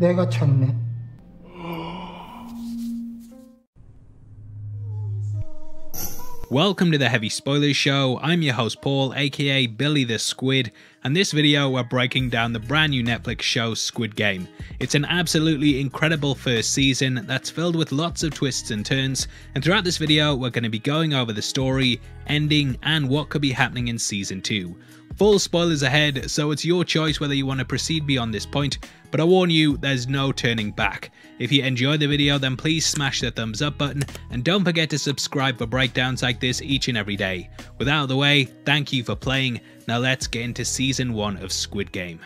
내가 쳤네. Welcome to the Heavy Spoilers Show. I'm your host Paul, aka Billy the Squid, and this video we're breaking down the brand new Netflix show Squid Game. It's an absolutely incredible first season that's filled with lots of twists and turns, and throughout this video we're going to be going over the story, ending, and what could be happening in season 2. Full spoilers ahead, so it's your choice whether you want to proceed beyond this point, but I warn you, there's no turning back. If you enjoyed the video, then please smash the thumbs up button, and don't forget to subscribe for breakdowns like this each and every day. Without the way, thank you for playing, now let's get into season 1 of Squid Game.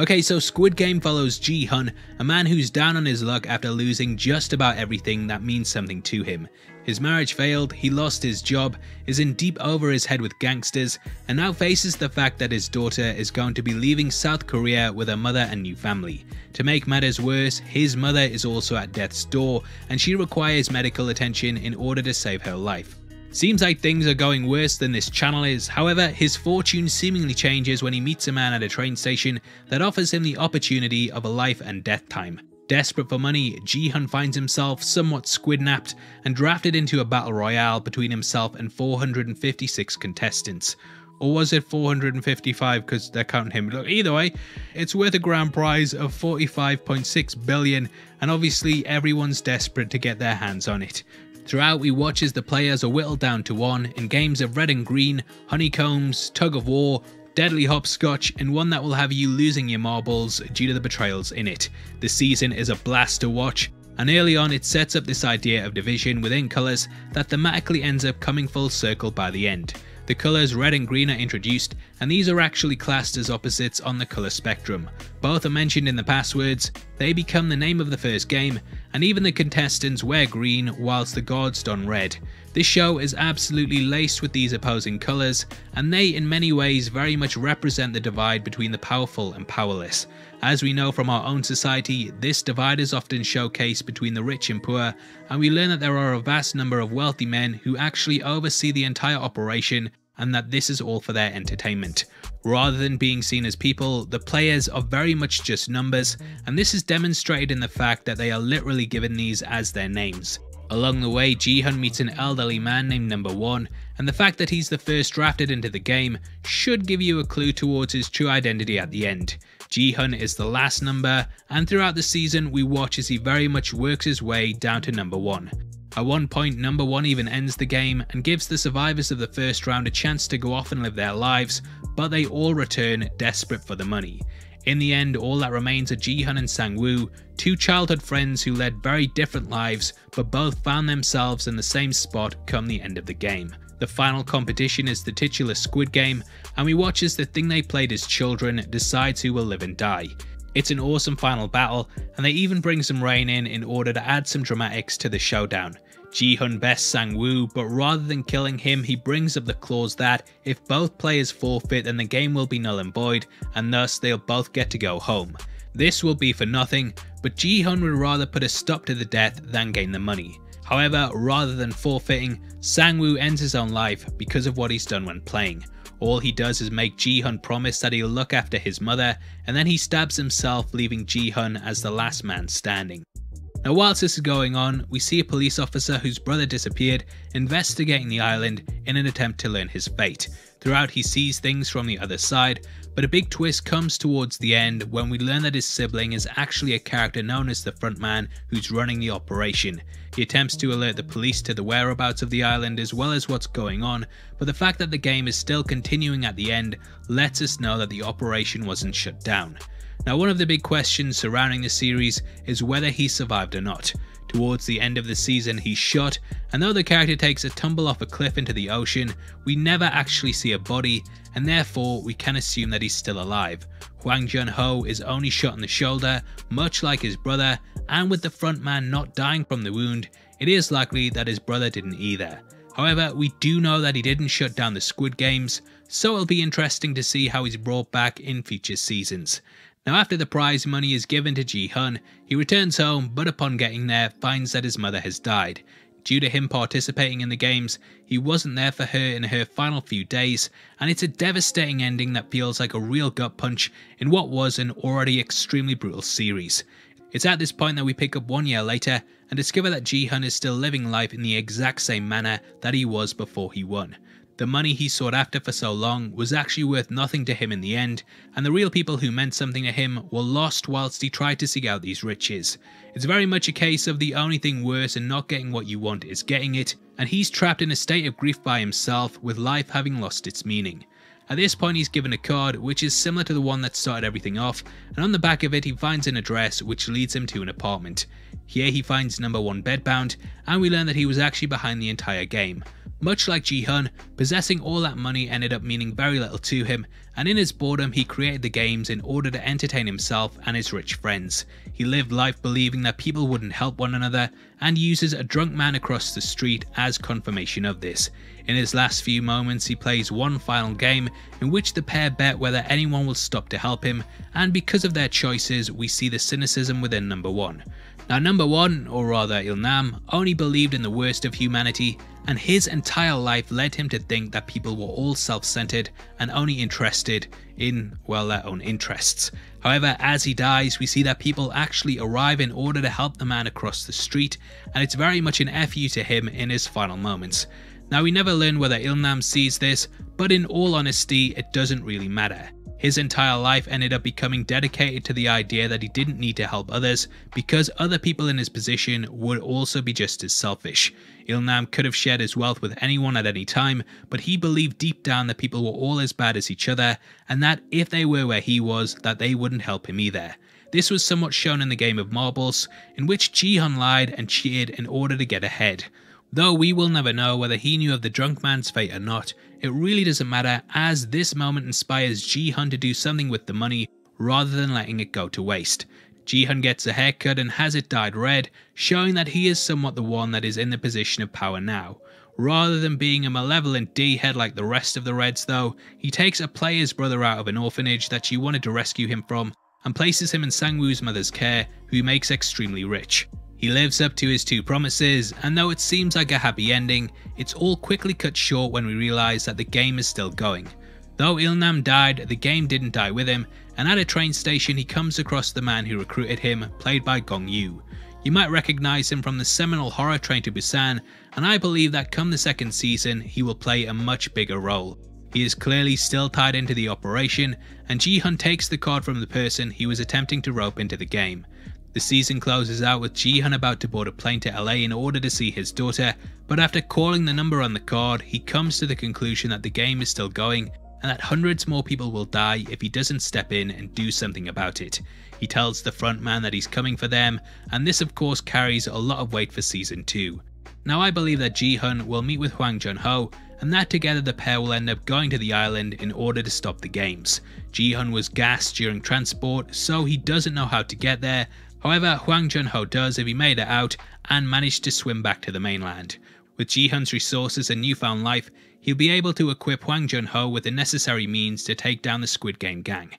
Okay, so Squid Game follows Ji Hun, a man who's down on his luck after losing just about everything that means something to him. His marriage failed, he lost his job, is in deep over his head with gangsters, and now faces the fact that his daughter is going to be leaving South Korea with her mother and new family. To make matters worse, his mother is also at death's door, and she requires medical attention in order to save her life. Seems like things are going worse than this channel is, however his fortune seemingly changes when he meets a man at a train station that offers him the opportunity of a life and death time. Desperate for money, Ji-hun finds himself somewhat squidnapped and drafted into a battle royale between himself and 456 contestants. Or was it 455 because they're counting him? Look, either way, it's worth a grand prize of 45.6 billion and obviously everyone's desperate to get their hands on it. Throughout, we watch as the players are whittled down to one in games of red and green, honeycombs, tug of war, deadly hopscotch, and one that will have you losing your marbles due to the betrayals in it. The season is a blast to watch, and early on it sets up this idea of division within colours that thematically ends up coming full circle by the end. The colours red and green are introduced, and these are actually classed as opposites on the colour spectrum. Both are mentioned in the passwords, they become the name of the first game, and even the contestants wear green whilst the gods don red. This show is absolutely laced with these opposing colours, and they in many ways very much represent the divide between the powerful and powerless. As we know from our own society, this divide is often showcased between the rich and poor, and we learn that there are a vast number of wealthy men who actually oversee the entire operation and that this is all for their entertainment. Rather than being seen as people, the players are very much just numbers, and this is demonstrated in the fact that they are literally given these as their names. Along the way, Ji-hun meets an elderly man named Number 1, and the fact that he's the first drafted into the game should give you a clue towards his true identity at the end. Ji-hun is the last number, and throughout the season we watch as he very much works his way down to number 1. At one point, number 1 even ends the game and gives the survivors of the first round a chance to go off and live their lives, but they all return desperate for the money. In the end, all that remains are Ji-hun and Sang-woo, two childhood friends who led very different lives, but both found themselves in the same spot come the end of the game. The final competition is the titular Squid Game, and we watch as the thing they played as children decides who will live and die. It's an awesome final battle, and they even bring some rain in in order to add some dramatics to the showdown. Ji-hun bests Sang-woo, but rather than killing him, he brings up the clause that if both players forfeit then the game will be null and void, and thus they'll both get to go home. This will be for nothing, but Ji-hun would rather put a stop to the death than gain the money. However, rather than forfeiting, Sang-woo ends his own life because of what he's done when playing. All he does is make Ji-hun promise that he'll look after his mother, and then he stabs himself leaving Ji-hun as the last man standing. Now whilst this is going on, we see a police officer whose brother disappeared investigating the island in an attempt to learn his fate. Throughout he sees things from the other side, but a big twist comes towards the end when we learn that his sibling is actually a character known as the frontman who's running the operation. He attempts to alert the police to the whereabouts of the island as well as what's going on, but the fact that the game is still continuing at the end lets us know that the operation wasn't shut down. Now one of the big questions surrounding the series is whether he survived or not. Towards the end of the season he's shot, and though the character takes a tumble off a cliff into the ocean, we never actually see a body, and therefore we can assume that he's still alive. Hwang Jun-ho is only shot in the shoulder, much like his brother, and with the front man not dying from the wound, it is likely that his brother didn't either. However, we do know that he didn't shut down the Squid Games, so it'll be interesting to see how he's brought back in future seasons. Now after the prize money is given to Ji-hun, he returns home but upon getting there finds that his mother has died. Due to him participating in the games, he wasn't there for her in her final few days, and it's a devastating ending that feels like a real gut punch in what was an already extremely brutal series. It's at this point that we pick up one year later and discover that Ji-hun is still living life in the exact same manner that he was before he won. The money he sought after for so long was actually worth nothing to him in the end, and the real people who meant something to him were lost whilst he tried to seek out these riches. It's very much a case of the only thing worse than not getting what you want is getting it, and he's trapped in a state of grief by himself with life having lost its meaning. At this point he's given a card which is similar to the one that started everything off, and on the back of it he finds an address which leads him to an apartment. Here he finds number 1 bedbound, and we learn that he was actually behind the entire game. Much like Ji-hun, possessing all that money ended up meaning very little to him, and in his boredom he created the games in order to entertain himself and his rich friends. He lived life believing that people wouldn't help one another, and uses a drunk man across the street as confirmation of this. In his last few moments he plays one final game in which the pair bet whether anyone will stop to help him, and because of their choices we see the cynicism within number 1. Now number 1, or rather Ilnam, only believed in the worst of humanity and his entire life led him to think that people were all self-centered and only interested in, well, their own interests. However, as he dies, we see that people actually arrive in order to help the man across the street, and it's very much an FU to him in his final moments. Now we never learn whether Ilnam sees this, but in all honesty, it doesn't really matter. His entire life ended up becoming dedicated to the idea that he didn't need to help others because other people in his position would also be just as selfish. Ilnam could have shared his wealth with anyone at any time, but he believed deep down that people were all as bad as each other and that if they were where he was, that they wouldn't help him either. This was somewhat shown in the game of marbles, in which Ji-hun lied and cheated in order to get ahead. Though we will never know whether he knew of the drunk man's fate or not, it really doesn't matter as this moment inspires Ji-hun to do something with the money rather than letting it go to waste. Ji-hun gets a haircut and has it dyed red, showing that he is somewhat the one that is in the position of power now. Rather than being a malevolent D-head like the rest of the Reds though, he takes a player's brother out of an orphanage that she wanted to rescue him from and places him in Sangwoo's mother's care, who makes extremely rich. He lives up to his two promises, and though it seems like a happy ending, it's all quickly cut short when we realise that the game is still going. Though Ilnam died, the game didn't die with him, and at a train station he comes across the man who recruited him, played by Gong Yu. You might recognise him from the seminal horror Train to Busan, and I believe that come the second season he will play a much bigger role. He is clearly still tied into the operation, and Ji-hun takes the card from the person he was attempting to rope into the game. The season closes out with Ji-hun about to board a plane to LA in order to see his daughter, but after calling the number on the card, he comes to the conclusion that the game is still going and that hundreds more people will die if he doesn't step in and do something about it. He tells the front man that he's coming for them, and this of course carries a lot of weight for season 2. Now I believe that Ji-hun will meet with Hwang Jun-ho, and that together the pair will end up going to the island in order to stop the games. Ji-hun was gassed during transport, so he doesn't know how to get there, However, Hwang Jun-ho does if he made it out and managed to swim back to the mainland. With Ji-hun's resources and newfound life, he'll be able to equip Hwang Jun-ho with the necessary means to take down the Squid Game gang.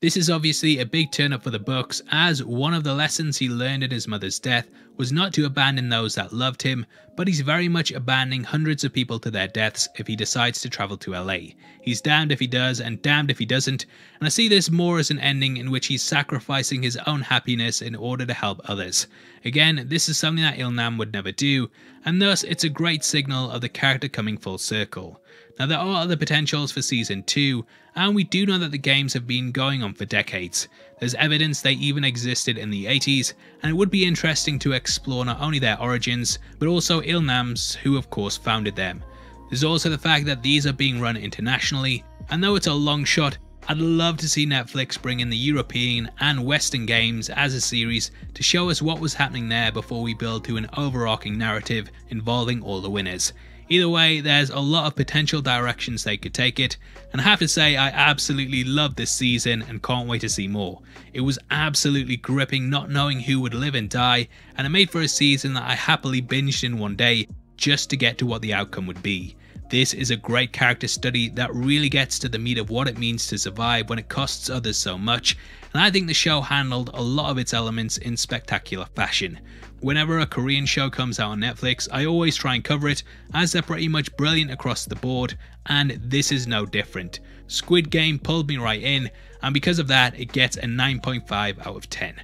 This is obviously a big turn up for the Bucks as one of the lessons he learned at his mother's death was not to abandon those that loved him, but he's very much abandoning hundreds of people to their deaths if he decides to travel to LA. He's damned if he does and damned if he doesn't, and I see this more as an ending in which he's sacrificing his own happiness in order to help others. Again, this is something that Ilnam would never do, and thus it's a great signal of the character coming full circle. Now there are other potentials for Season 2, and we do know that the games have been going on for decades. There's evidence they even existed in the 80s, and it would be interesting to explore not only their origins, but also Ilnam's, who of course founded them. There's also the fact that these are being run internationally, and though it's a long shot, I'd love to see Netflix bring in the European and Western games as a series to show us what was happening there before we build to an overarching narrative involving all the winners. Either way, there's a lot of potential directions they could take it, and I have to say I absolutely loved this season and can't wait to see more. It was absolutely gripping not knowing who would live and die, and it made for a season that I happily binged in one day just to get to what the outcome would be. This is a great character study that really gets to the meat of what it means to survive when it costs others so much, and I think the show handled a lot of its elements in spectacular fashion. Whenever a Korean show comes out on Netflix, I always try and cover it, as they're pretty much brilliant across the board, and this is no different. Squid Game pulled me right in, and because of that, it gets a 9.5 out of 10.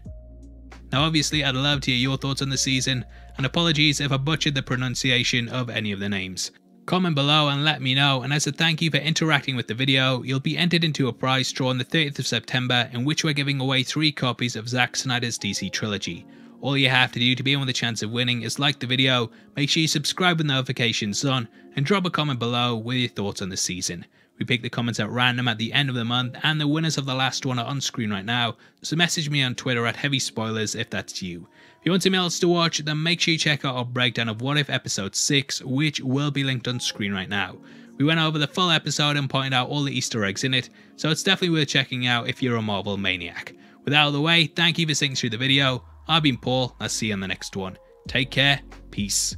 Now obviously I'd love to hear your thoughts on the season, and apologies if I butchered the pronunciation of any of the names. Comment below and let me know and as a thank you for interacting with the video, you'll be entered into a prize draw on the 30th of September in which we're giving away 3 copies of Zack Snyder's DC trilogy. All you have to do to be in with a chance of winning is like the video, make sure you subscribe with notifications on, and drop a comment below with your thoughts on the season. We pick the comments at random at the end of the month, and the winners of the last one are on screen right now, so message me on Twitter at Heavy Spoilers if that's you. If you want something else to watch, then make sure you check out our breakdown of What If Episode 6, which will be linked on screen right now. We went over the full episode and pointed out all the Easter eggs in it, so it's definitely worth checking out if you're a Marvel maniac. With that out of the way, thank you for sitting through the video, I've been Paul, I'll see you on the next one. Take care, peace.